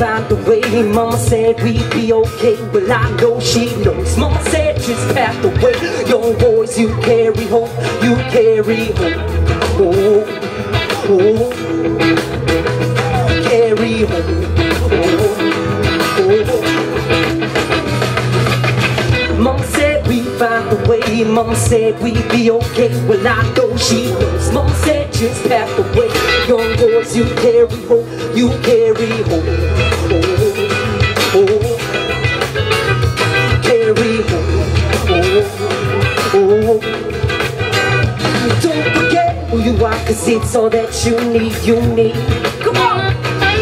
me, mama said we'd be okay. Well, I know she knows. Mama said just passed away. Young boys, you carry hope, you carry hope. Oh, oh, find the way. Mama said we'd be okay. Well, I know she knows. Mama said just passed away. Young boys, you carry hope, you carry hope. Oh, oh, carry hope. Oh, oh, oh. Don't forget who you are, cause it's all that you need, you need. Come on!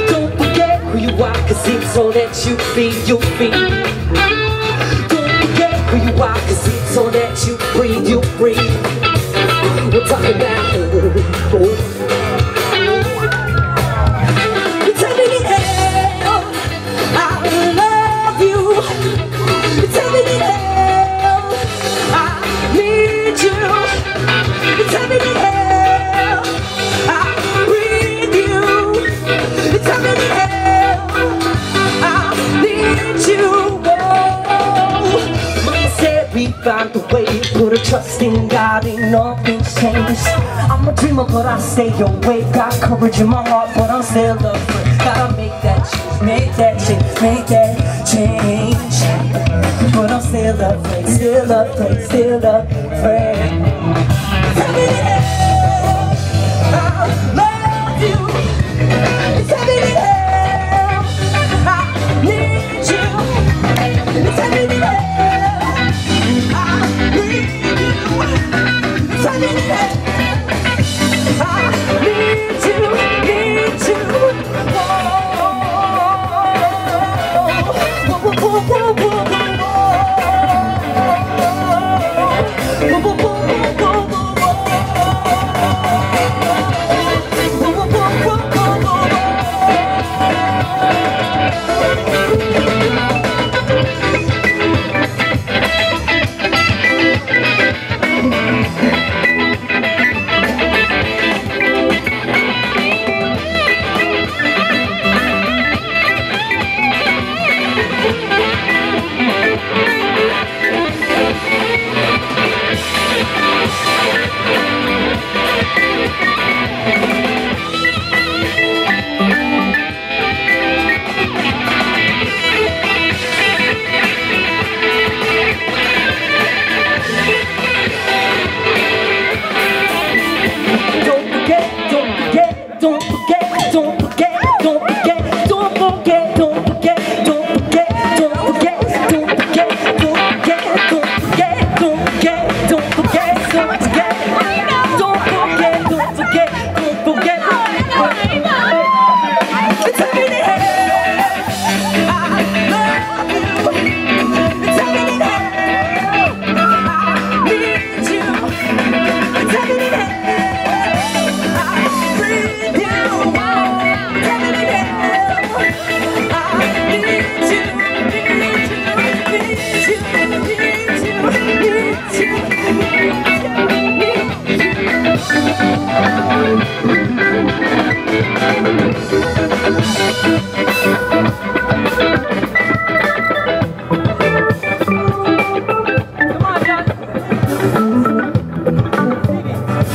Don't forget who you are, cause it's all that you feel, you feel. Who you are, cause it's all that you breathe, you put a trust in God, ain't nothing changed. I'm a dreamer, but I stay awake. Got courage in my heart, but I'm still afraid. Gotta make that change, make that change, make that change. But I'm still afraid, still afraid, still afraid. Tell me hell, I love Boom.